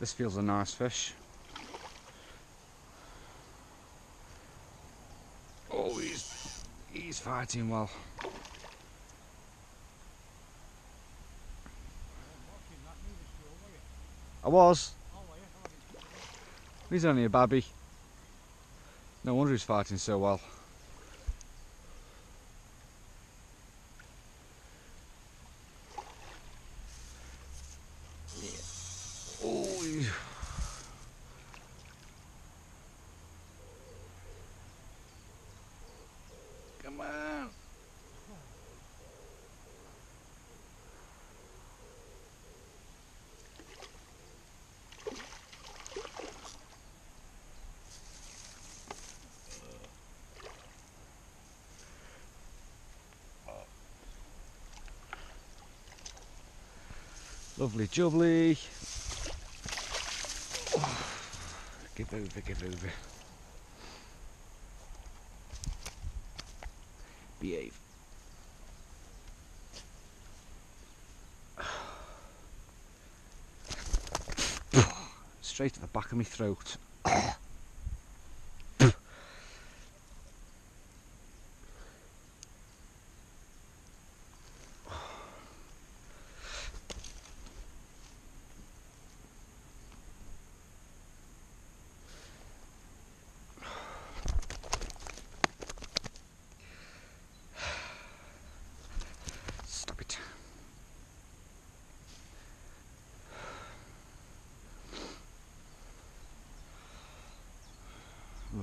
This feels a nice fish. Oh, he's, he's fighting well. I was. He's only a babby. No wonder he's fighting so well. Oh, he- On. Lovely jubbly. Oh, give over, give over. Behave. Straight to the back of my throat.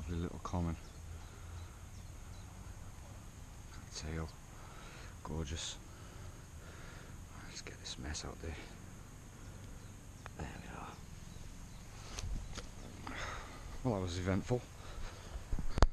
Lovely little common. Tail. Gorgeous. Let's get this mess out there. There we are. Well, that was eventful.